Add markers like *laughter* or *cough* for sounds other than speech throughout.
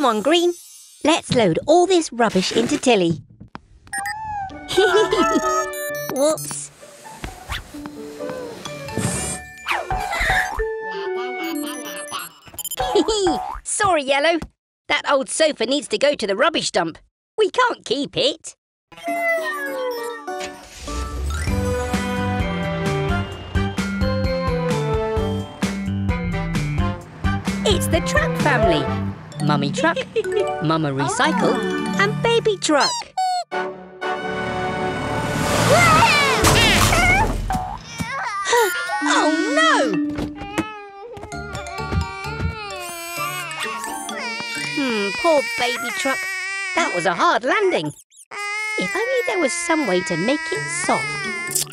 Come on, Green. Let's load all this rubbish into Tilly. *laughs* Whoops. *laughs* Sorry, Yellow. That old sofa needs to go to the rubbish dump. We can't keep it. It's the Truck family. Mummy Truck, Mama Recycle, and Baby Truck. *gasps* oh no! Hmm, poor Baby Truck. That was a hard landing. If only there was some way to make it soft.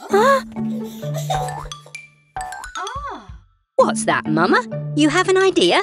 Huh? What's that, Mama? You have an idea?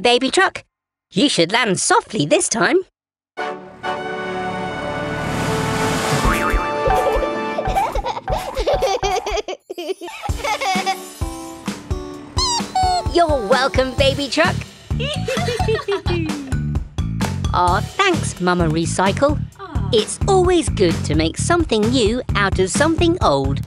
Baby Truck. You should land softly this time. *laughs* You're welcome, Baby Truck. *laughs* Aw, thanks, Mama Recycle. Ah. It's always good to make something new out of something old.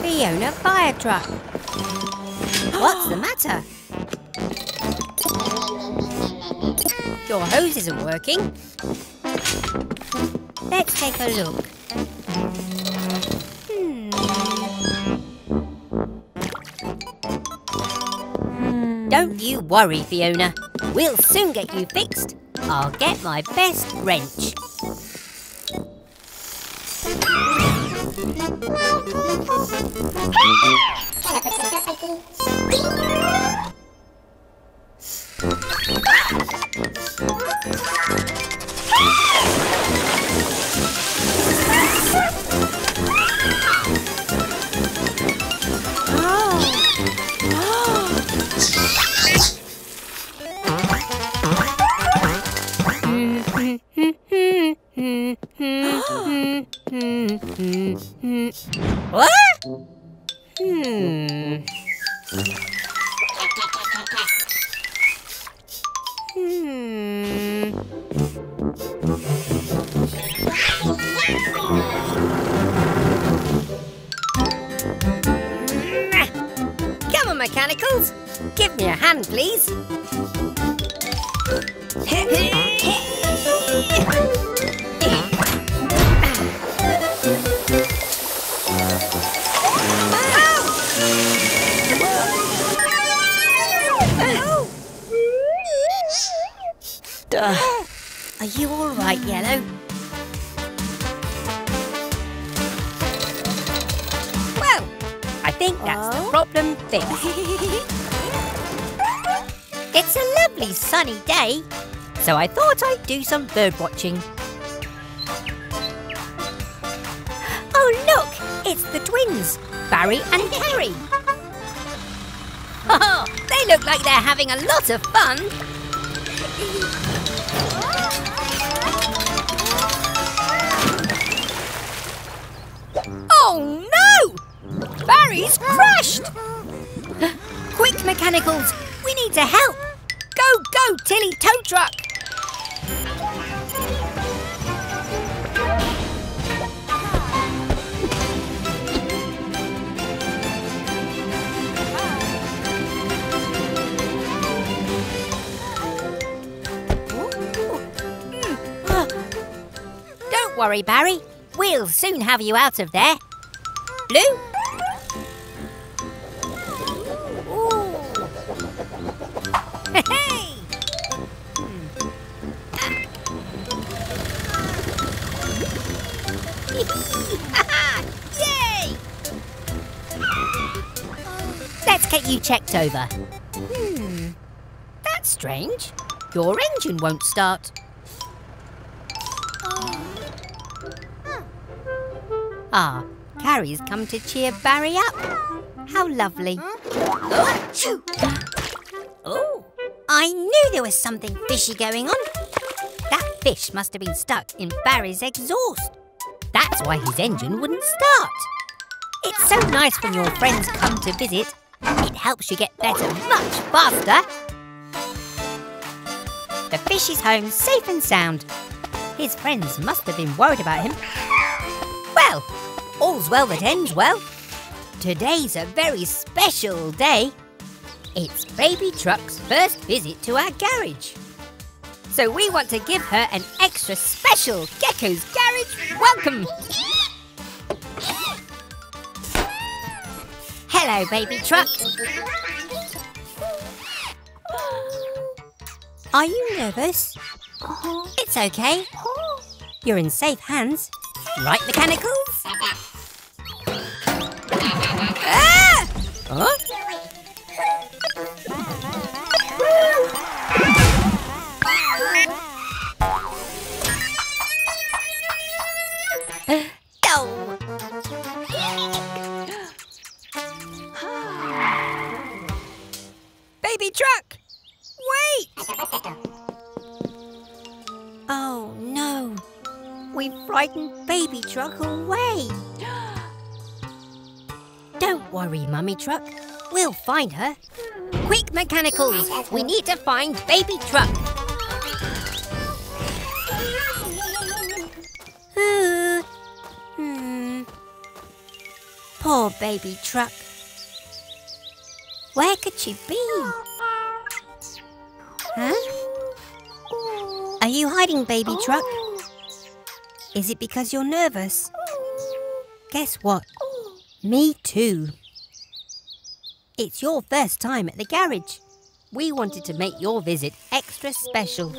Fiona fire truck. What's the matter? Your hose isn't working. Let's take a look. Hmm. Don't you worry, Fiona. We'll soon get you fixed. I'll get my best wrench. *laughs* Come on, mechanicals. Give me a hand, please. Sunny day, so I thought I'd do some bird watching. Oh, look! It's the twins, Barry and Carrie. *laughs* Oh, they look like they're having a lot of fun. Oh no! Barry's crashed! *gasps* Quick, mechanicals! We need to help! Go, Tilly tow truck! Hmm. Don't worry, Barry. We'll soon have you out of there. Blue. *laughs* Yay! Let's get you checked over. Hmm, that's strange. Your engine won't start. Ah, Carrie's come to cheer Barry up. How lovely. Oh, oh, I knew there was something fishy going on. That fish must have been stuck in Barry's exhaust. That's why his engine wouldn't start. It's so nice when your friends come to visit. It helps you get better much faster. The fish is home safe and sound. His friends must have been worried about him. Well, all's well that ends well. Today's a very special day. It's Baby Truck's first visit to our garage. So we want to give her an extra special Gecko's Garage welcome. Hello, Baby Truck. Are you nervous? It's okay. You're in safe hands. Right, Mechanicals? Ah! Huh? Truck away! *gasps* Don't worry, Mummy Truck. We'll find her. Quick, Mechanicals! We need to find Baby Truck! *laughs* Ooh. Hmm. Poor Baby Truck. Where could she be? Huh? Are you hiding, Baby Truck? Is it because you're nervous? Guess what? Me too. It's your first time at the garage. We wanted to make your visit extra special.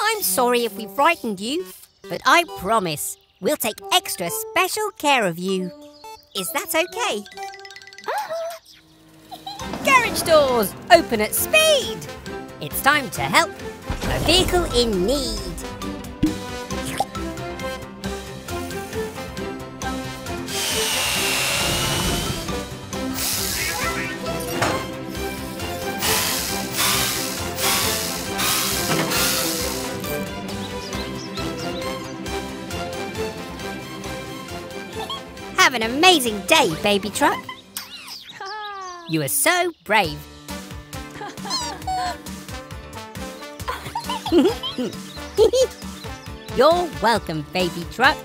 I'm sorry if we frightened you, but I promise we'll take extra special care of you. Is that okay? *laughs* Garage doors open at speed. It's time to help a vehicle in need. Have an amazing day, baby truck. *laughs* You are so brave. *laughs* You're welcome, baby truck.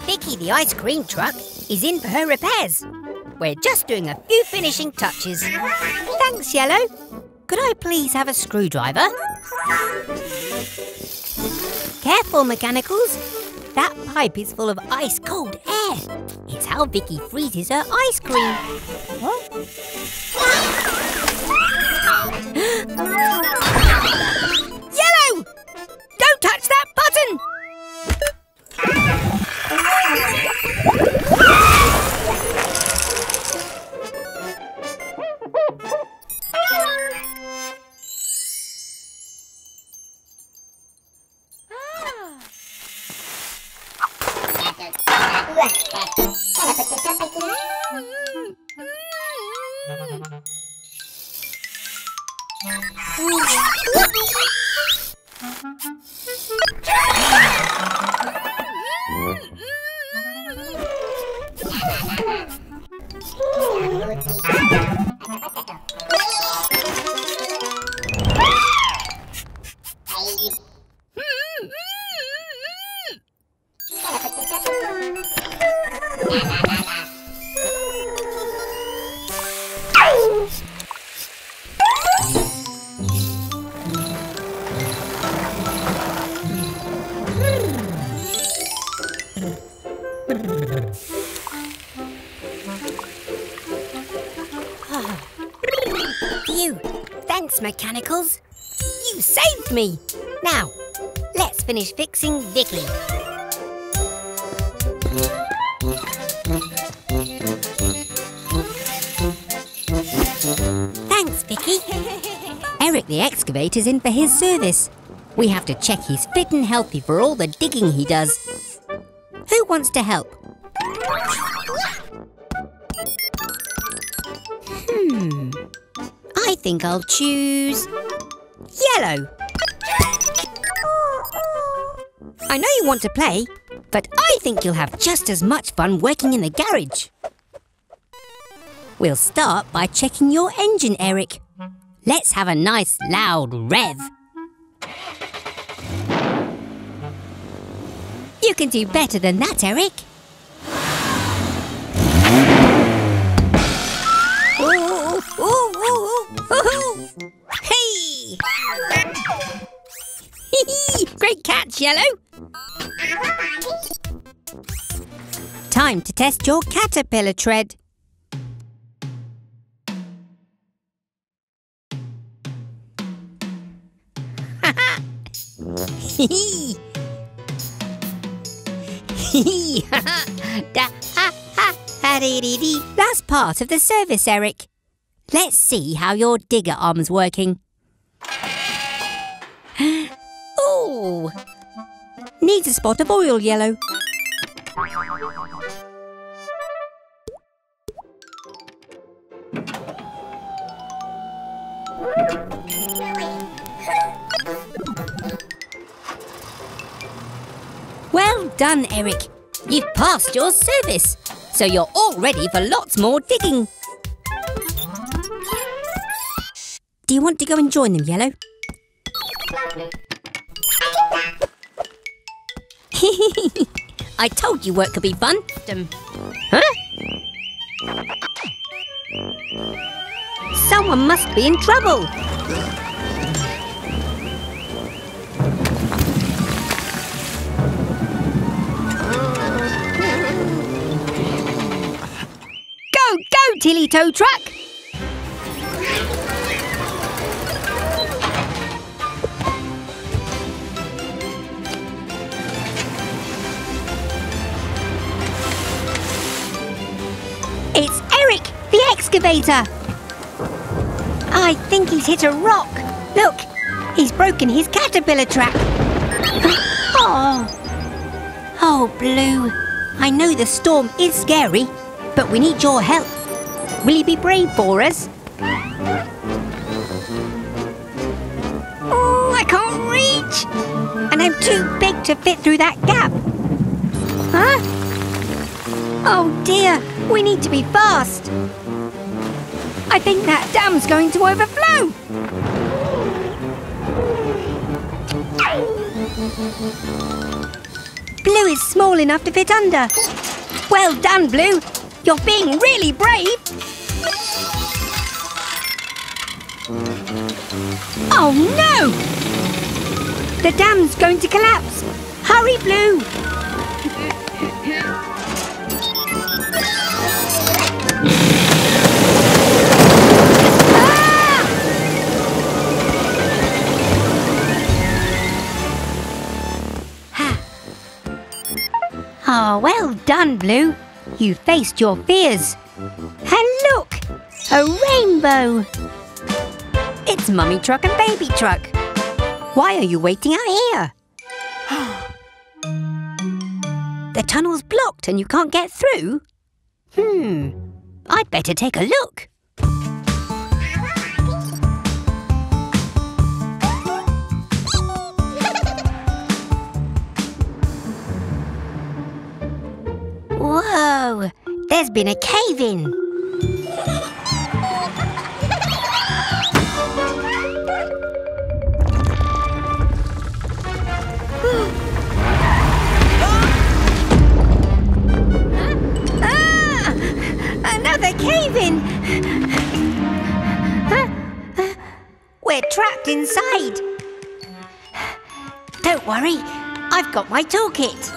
Vicky the ice cream truck is in for her repairs. We're just doing a few finishing touches. Thanks, Yellow. Could I please have a screwdriver? Careful, mechanicals. That pipe is full of ice cold air. It's how Vicky freezes her ice cream. *gasps* Yellow! Thanks, Mechanicals. You saved me! Now, let's finish fixing Vicky. The excavator's in for his service. We have to check he's fit and healthy for all the digging he does. Who wants to help? Hmm. I think I'll choose yellow. I know you want to play, but I think you'll have just as much fun working in the garage. We'll start by checking your engine, Eric. Let's have a nice loud rev. You can do better than that, Eric. Ooh, ooh, ooh. Hey! *laughs* Great catch, Yellow. Time to test your caterpillar tread. *laughs* da, ha, ha, ha, dee, dee, dee. That's part of the service, Eric. Let's see how your digger arm's working. *gasps* Ooh! Needs a spot of oil yellow. Done, Eric. You've passed your service, so you're all ready for lots more digging. Do you want to go and join them, Yellow? *laughs* I told you work could be fun. Huh? Someone must be in trouble. Tilly Tow Truck! It's Eric, the excavator! I think he's hit a rock. Look, he's broken his caterpillar trap. *gasps* oh. Oh, Blue. I know the storm is scary, but we need your help. Will you be brave for us? Oh, I can't reach! And I'm too big to fit through that gap. Huh? Oh dear, we need to be fast. I think that dam's going to overflow. Blue is small enough to fit under. Well done, Blue. You're being really brave. Oh no! The dam's going to collapse. Hurry, Blue. Ah! Oh, well done, Blue. You faced your fears. And look! A rainbow! It's Mummy Truck and Baby Truck. Why are you waiting out here? *gasps* the tunnel's blocked and you can't get through? Hmm, I'd better take a look. *laughs* Whoa! There's been a cave Inside. Don't worry, I've got my toolkit.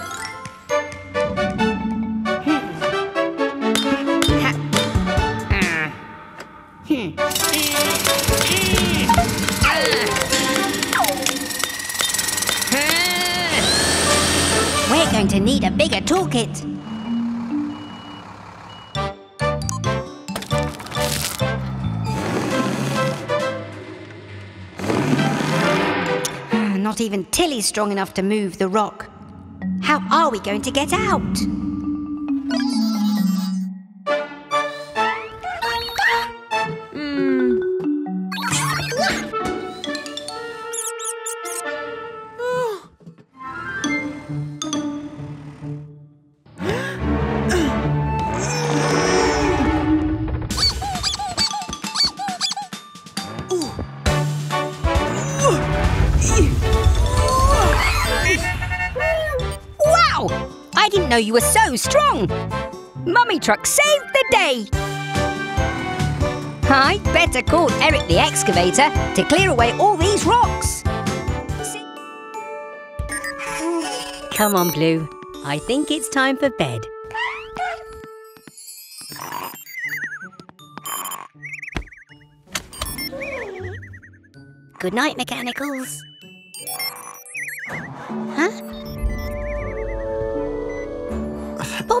We're going to need a bigger toolkit. Not even Tilly's strong enough to move the rock. How are we going to get out? Know you were so strong. Mummy Truck saved the day. I better call Eric the excavator to clear away all these rocks. Come on, Blue. I think it's time for bed. Good night, mechanicals. Huh?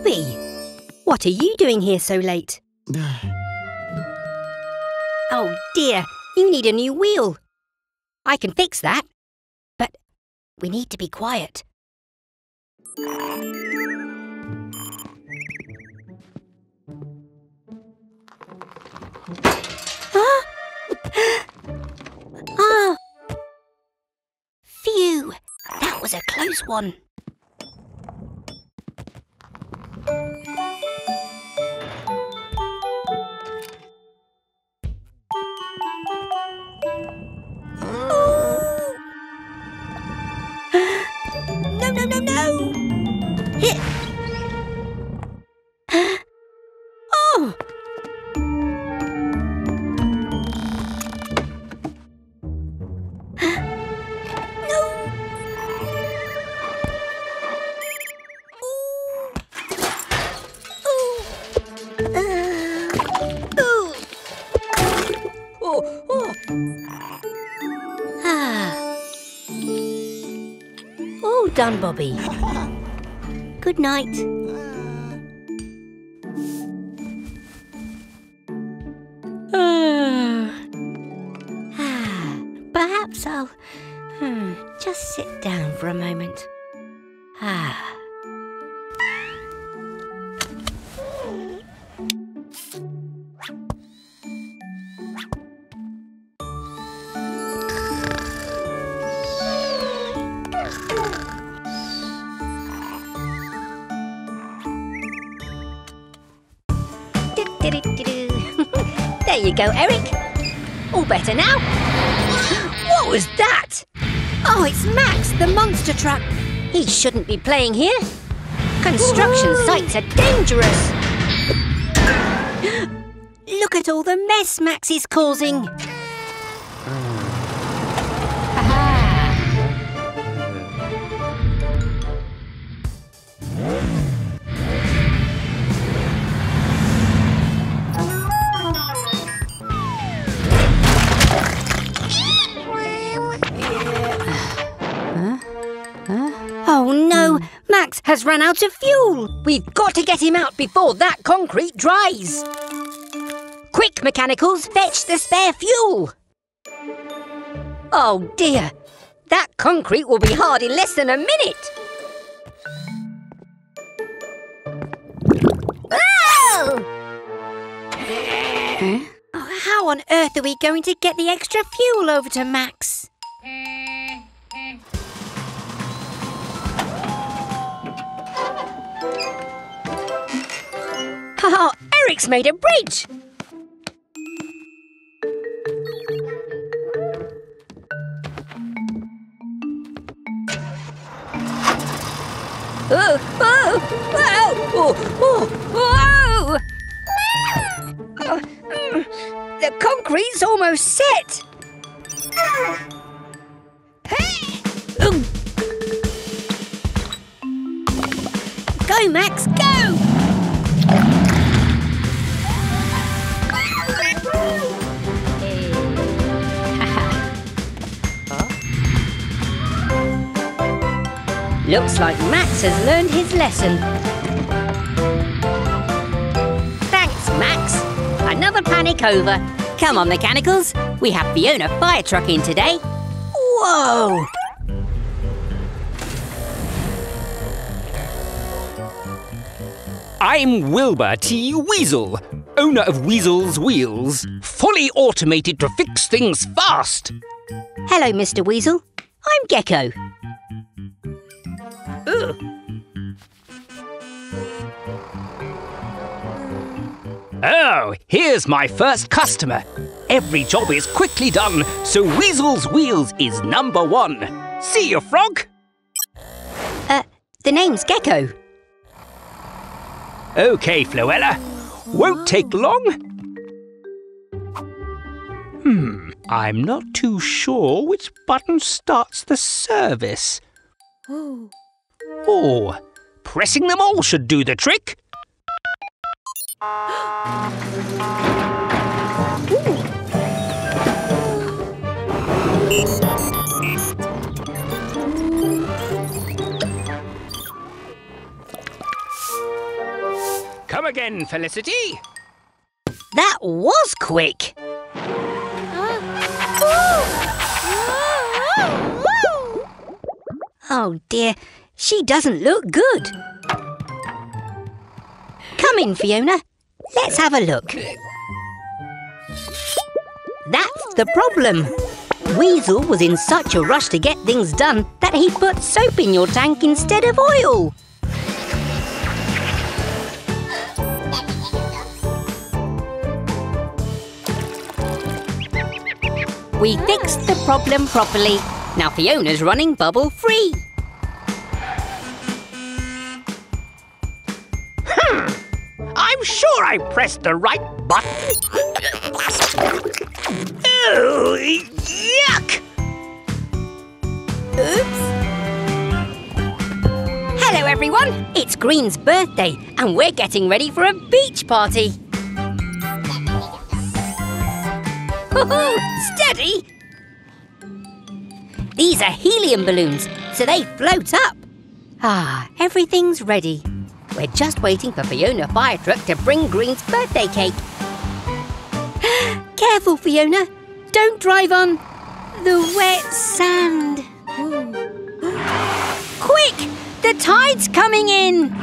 Bobby, what are you doing here so late? *sighs* Oh dear, you need a new wheel. I can fix that. But we need to be quiet. Huh? *gasps* Ah! Phew! That was a close one. Night. *sighs* *sighs* Perhaps I'll hmm, just sit down for a moment. Ah. *sighs* go, Eric. All better now. *gasps* What was that? Oh, it's Max, the monster truck. He shouldn't be playing here. Construction sites are dangerous. *gasps* Look at all the mess Max is causing. Has run out of fuel. We've got to get him out before that concrete dries. Quick, mechanicals, fetch the spare fuel. Oh dear, that concrete will be hard in less than a minute. Oh! Oh, how on earth are we going to get the extra fuel over to Max? Eric's made a bridge. Oh, oh, oh, oh, oh, oh. Mm, The concrete's almost set. Looks like Max has learned his lesson. Thanks, Max. Another panic over. Come on, mechanicals. We have Fiona fire truck in today. Whoa! I'm Wilbur T. Weasel, owner of Weasel's Wheels, fully automated to fix things fast. Hello, Mr. Weasel. I'm Gecko. Oh, here's my first customer. Every job is quickly done, so Weasel's Wheels is number one. See you, Frog? Uh, the name's Gecko. Okay, Floella. Won't take long. Hmm, I'm not too sure which button starts the service. Oh, pressing them all should do the trick. Come again, Felicity. That was quick. Oh dear, she doesn't look good. Come in, Fiona. Let's have a look. That's the problem. Weasel was in such a rush to get things done that he put soap in your tank instead of oil. We fixed the problem properly. Now Fiona's running bubble free. I'm sure I pressed the right button. oh, yuck! Oops. Hello, everyone. It's Green's birthday, and we're getting ready for a beach party. Steady! These are helium balloons, so they float up. Ah, everything's ready. We're just waiting for Fiona Fire Truck to bring Green's birthday cake. *gasps* Careful, Fiona. Don't drive on the wet sand. *gasps* Quick! The tide's coming in! *gasps*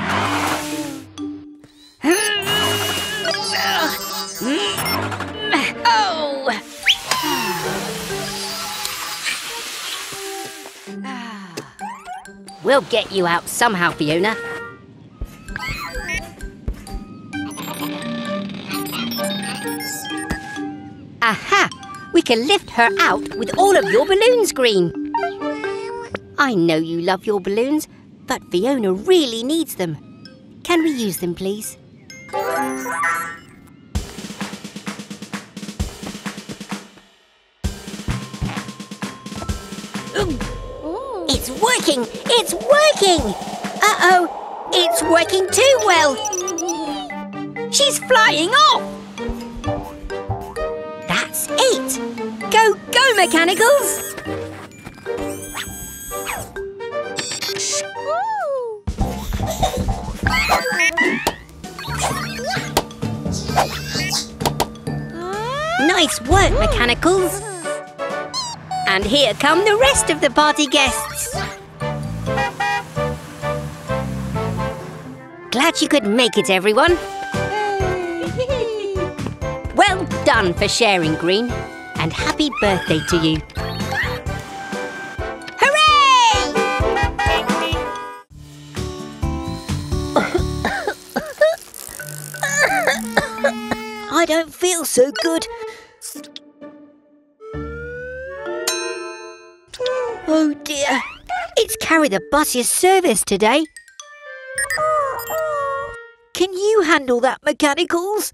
Oh! *sighs* Ah. Ah. We'll get you out somehow, Fiona. Aha! We can lift her out with all of your balloons, Green. I know you love your balloons, but Fiona really needs them. Can we use them, please? It's working! It's working! Uh-oh! It's working too well! She's flying off! It! Go, go, Mechanicals! Nice work, Mechanicals! And here come the rest of the party guests. Glad you could make it, everyone. Well done for sharing, Green. And happy birthday to you. Hooray! I don't feel so good. Oh dear, it's Carrie the Bus's service today. Can you handle that, Mechanicals?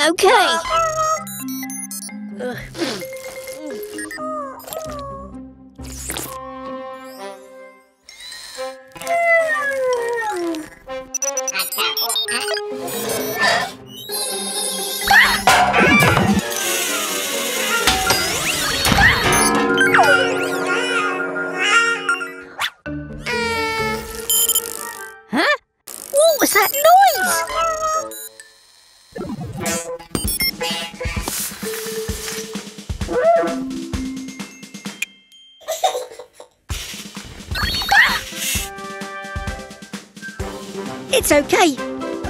okay? Huh? What was that noise? It's okay.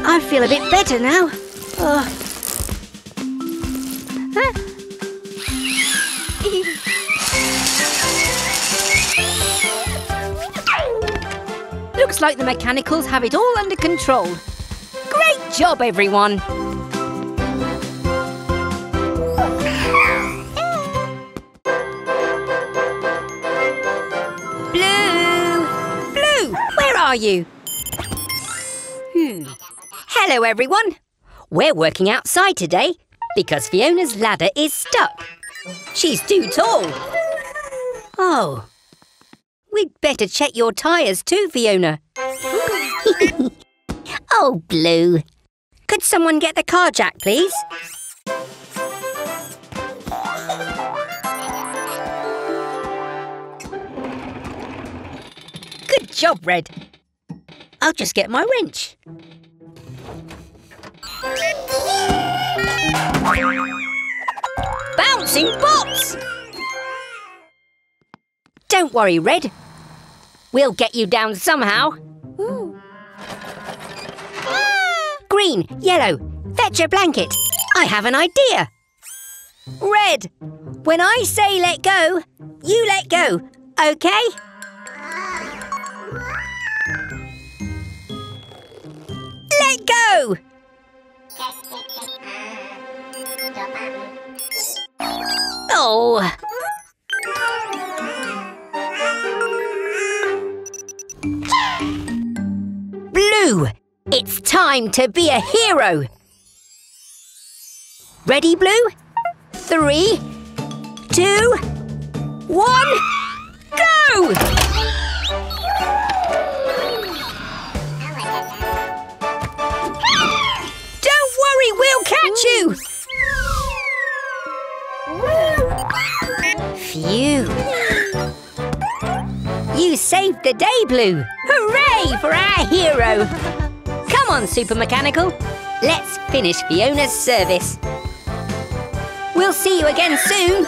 I feel a bit better now. Oh. *laughs* Looks like the mechanicals have it all under control. Great job, everyone! Blue! Blue, where are you? Hello, everyone. We're working outside today because Fiona's ladder is stuck. She's too tall. Oh. We'd better check your tyres too, Fiona. *laughs* oh, Blue. Could someone get the car jack, please? Good job, Red. I'll just get my wrench. Bouncing bots! Don't worry, Red. We'll get you down somehow. Green, yellow, fetch a blanket. I have an idea. Red, when I say let go, you let go, okay? Let go! Blue, it's time to be a hero. Ready, Blue? Three, two, one, go! Don't worry, we'll catch you! You saved the day, Blue! Hooray for our hero! Come on, Super Mechanical. Let's finish Fiona's service. We'll see you again soon.